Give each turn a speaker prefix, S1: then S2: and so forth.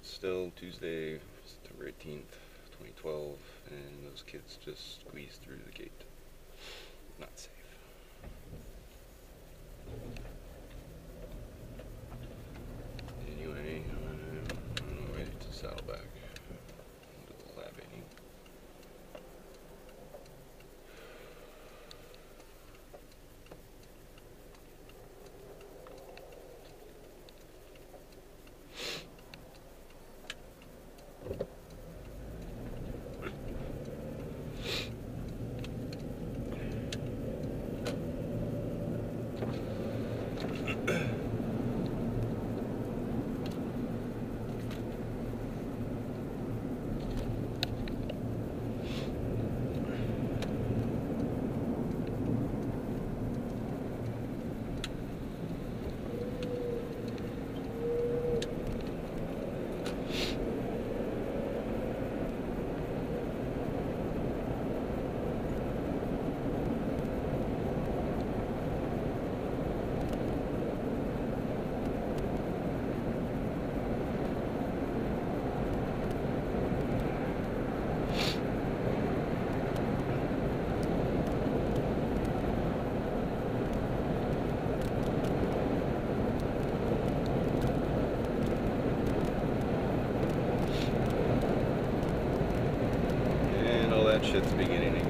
S1: it's still Tuesday, September 18th, 2012, and those kids just squeezed through the gate. Not safe. えっ? Shit's beginning again.